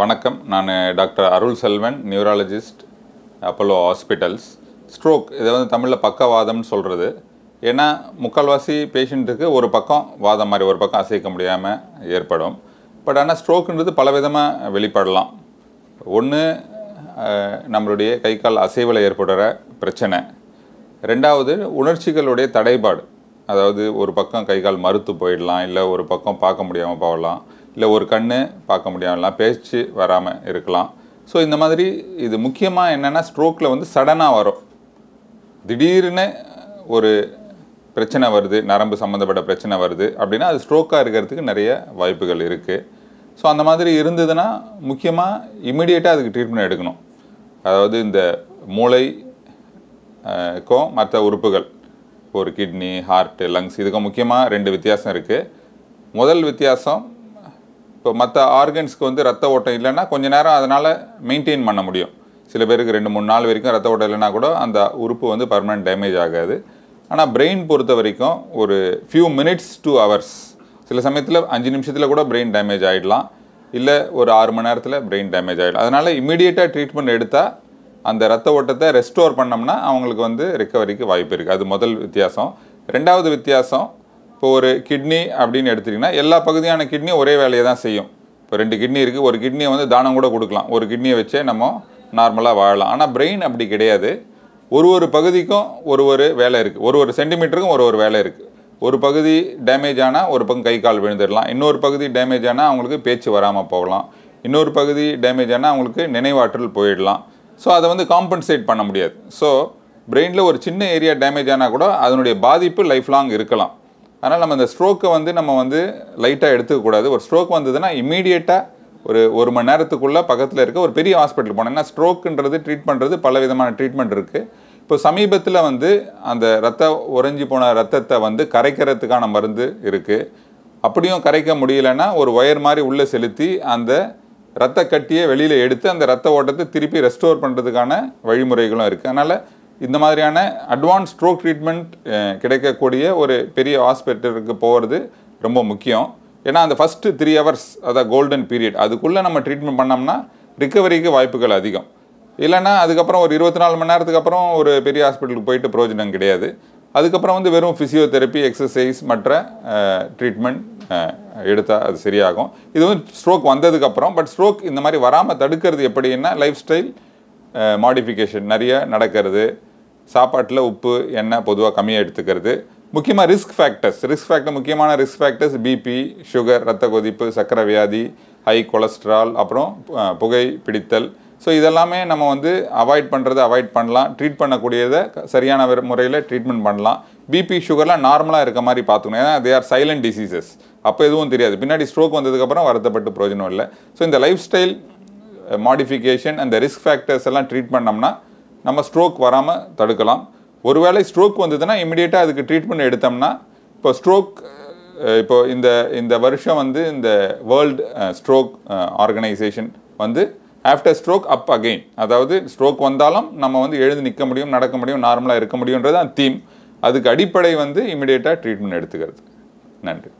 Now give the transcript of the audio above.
வணக்கம். நான் doctor Arul Selvan neurologist Apollo hospitals. Stroke இதை வந்து தமிழில் பக்கவாதம்னு சொல்கிறது ஏன்னா முக்கால்வாசி பேஷண்ட்டுக்கு ஒரு பக்கம் வாதம் மாதிரி ஒரு பக்கம் அசைக்க முடியாமல் ஏற்படும். பட் ஆனால் ஸ்ட்ரோக்குன்றது பலவிதமாக வெளிப்படலாம். ஒன்று நம்மளுடைய கை கால் அசைவில் ஏற்படுற பிரச்சனை. ரெண்டாவது உணர்ச்சிகளுடைய தடைபாடு. அதாவது ஒரு பக்கம் கை கால் மறுத்து போயிடலாம் இல்லை ஒரு பக்கம் பார்க்க முடியாமல் போகலாம். இல்லை ஒரு கண் பார்க்க முடியாமலாம் பேச்சு வராமல் இருக்கலாம். ஸோ இந்த மாதிரி இது முக்கியமாக என்னென்னா ஸ்ட்ரோக்கில் வந்து சடனாக வரும். திடீர்னு ஒரு பிரச்சனை வருது நரம்பு சம்மந்தப்பட்ட பிரச்சனை வருது அப்படின்னா அது ஸ்ட்ரோக்காக இருக்கிறதுக்கு நிறைய வாய்ப்புகள் இருக்குது ஸோ அந்த மாதிரி இருந்ததுன்னா முக்கியமாக இமிடியேட்டாக அதுக்கு ட்ரீட்மெண்ட் எடுக்கணும். அதாவது இந்த மூளைக்கும் மற்ற உறுப்புகள் ஒரு கிட்னி ஹார்ட்டு லங்ஸ் இதுக்கும் முக்கியமாக ரெண்டு வித்தியாசம் இருக்குது முதல் வித்தியாசம் இப்போ மற்ற ஆர்கன்ஸ்க்கு வந்து ரத்த ஓட்டம் இல்லைன்னா கொஞ்ச நேரம் அதனால் மெயின்டைன் பண்ண முடியும். சில பேருக்கு ரெண்டு மூணு நாள் வரைக்கும் ரத்த ஓட்டம் இல்லைன்னா கூட அந்த உறுப்பு வந்து பர்மனெண்ட் டேமேஜ் ஆகாது. ஆனால் பிரெயின் பொறுத்த வரைக்கும் ஒரு ஃபியூ மினிட்ஸ் டூ ஹவர்ஸ் சில சமயத்தில் அஞ்சு நிமிஷத்தில் கூட பிரெயின் டேமேஜ் ஆகிடலாம் இல்லை ஒரு ஆறு மணி நேரத்தில் பிரெயின் டேமேஜ் ஆகிடும் அதனால் இமீடியட்டாக ட்ரீட்மெண்ட் எடுத்தால் அந்த ரத்த ஓட்டத்தை ரெஸ்டோர் பண்ணோம்னா அவங்களுக்கு வந்து ரிக்கவரிக்கு வாய்ப்பு இருக்குது அது முதல் வித்தியாசம். ரெண்டாவது வித்தியாசம் இப்போ ஒரு கிட்னி அப்படின்னு எடுத்துட்டிங்கன்னா எல்லா பகுதியான கிட்னியும் ஒரே வேலையை தான் செய்யும். இப்போ ரெண்டு கிட்னி இருக்குது ஒரு கிட்னியை வந்து தானம் கூட கொடுக்கலாம். ஒரு கிட்னியை வச்சே நம்ம நார்மலாக வாழலாம். ஆனால் பிரெயின் அப்படி கிடையாது. ஒரு ஒரு பகுதிக்கும் ஒரு ஒரு வேலை இருக்குது ஒரு ஒரு சென்டிமீட்டருக்கும் ஒரு ஒரு வேலை இருக்குது ஒரு பகுதி டேமேஜ் ஆனால் ஒரு பக்கம் கை கால் விழுந்துடலாம். இன்னொரு பகுதி டேமேஜ் ஆனால் அவங்களுக்கு பேச்சு வராமல் போகலாம். இன்னொரு பகுதி டேமேஜ் ஆனால் அவங்களுக்கு நினைவாற்றல் போயிடலாம். ஸோ அதை வந்து காம்பன்சேட் பண்ண முடியாது. ஸோ பிரெயினில் ஒரு சின்ன ஏரியா டேமேஜ் ஆனால் கூட அதனுடைய பாதிப்பு லைஃப் லாங் இருக்கலாம். அதனால் நம்ம இந்த ஸ்ட்ரோக்கை வந்து நம்ம வந்து லைட்டாக எடுத்துக்கக்கூடாது ஒரு ஸ்ட்ரோக் வந்ததுன்னா இமீடியட்டாக ஒரு ஒரு மணி நேரத்துக்குள்ளே பக்கத்தில் இருக்க ஒரு பெரிய ஹாஸ்பிட்டல் போனோம் ஏன்னா ஸ்ட்ரோக்குன்றது ட்ரீட் பண்ணுறது பல விதமான ட்ரீட்மெண்ட் இருக்குது இப்போ சமீபத்தில் வந்து அந்த ரத்த உறைஞ்சி போன ரத்தத்தை வந்து கரைக்கிறதுக்கான மருந்து இருக்குது அப்படியும் கரைக்க முடியலன்னா ஒரு ஒயர் மாதிரி உள்ளே செலுத்தி அந்த ரத்த கட்டியை வெளியில் எடுத்து அந்த ரத்த ஓட்டத்தை திருப்பி ரெஸ்டோர் பண்ணுறதுக்கான வழிமுறைகளும் இருக்குது அதனால் இந்த மாதிரியான அட்வான்ஸ் ஸ்ட்ரோக் ட்ரீட்மெண்ட் கிடைக்கக்கூடிய ஒரு பெரிய ஹாஸ்பிட்டலுக்கு போகிறது ரொம்ப முக்கியம். ஏன்னா அந்த ஃபஸ்ட்டு த்ரீ ஹவர்ஸ் அதான் கோல்டன் பீரியட் அதுக்குள்ளே நம்ம ட்ரீட்மெண்ட் பண்ணோம்னா ரிக்கவரிக்கு வாய்ப்புகள் அதிகம். இல்லைன்னா அதுக்கப்புறம் ஒரு இருபத்தி நாலு மணி நேரத்துக்கு அப்புறம் ஒரு பெரிய ஹாஸ்பிட்டலுக்கு போயிட்டு பிரயோஜனம் கிடையாது. அதுக்கப்புறம் வந்து வெறும் ஃபிசியோதெரப்பி எக்ஸசைஸ் மற்ற ட்ரீட்மெண்ட் எடுத்தால் அது சரியாகும். இது வந்து ஸ்ட்ரோக் வந்ததுக்கப்புறம் பட் ஸ்ட்ரோக் இந்த மாதிரி வராமல் தடுக்கிறது எப்படின்னா லைஃப் ஸ்டைல் மாடிஃபிகேஷன் நிறைய நடக்கிறது. சாப்பாட்டில் உப்பு எண்ணெய் பொதுவாக கம்மியாக எடுத்துக்கிறது. முக்கியமாக ரிஸ்க் ஃபேக்டர்ஸ் ரிஸ்க் ஃபேக்டர் முக்கியமான ரிஸ்க் ஃபேக்டர்ஸ் பிபி சுகர் ரத்த கொதிப்பு சர்க்கரை வியாதி ஹை கொலஸ்ட்ரால் அப்புறம் புகை பிடித்தல். ஸோ இதெல்லாமே நம்ம வந்து அவாய்ட் பண்ணுறதை அவாய்ட் பண்ணலாம். ட்ரீட் பண்ணக்கூடியதை சரியான முறையில் ட்ரீட்மெண்ட் பண்ணலாம். பிபி சுகர்லாம் நார்மலாக இருக்க மாதிரி பார்த்துக்கணும். ஏன்னா தே ஆர் சைலண்ட் டிசீசஸ் அப்போ எதுவும் தெரியாது. பின்னாடி ஸ்ட்ரோக் வந்ததுக்கப்புறம் வருத்தப்பட்டு பிரயோஜனம் இல்லை. ஸோ இந்த லைஃப் ஸ்டைல் மாடிஃபிகேஷன் அந்த ரிஸ்க் ஃபேக்டர்ஸ் எல்லாம் ட்ரீட் பண்ணோம்னா நம்ம ஸ்ட்ரோக் வராமல் தடுக்கலாம். ஒருவேளை ஸ்ட்ரோக் வந்ததுன்னா இமிடியேட்டாக அதுக்கு ட்ரீட்மெண்ட் எடுத்தோம்னா இப்போ ஸ்ட்ரோக் இப்போ இந்த இந்த வருஷம் வந்து இந்த வேர்ல்டு ஸ்ட்ரோக் ஆர்கனைசேஷன் வந்து ஆஃப்டர் ஸ்ட்ரோக் அப் அகெயின் அதாவது ஸ்ட்ரோக் வந்தாலும் நம்ம வந்து எழுந்து நிற்க முடியும் நடக்க முடியும் நார்மலாக இருக்க முடியுன்றது தான் தீம் அதுக்கு அடிப்படை வந்து இமிடியேட்டாக ட்ரீட்மெண்ட் எடுத்துக்கிறது. நன்றி.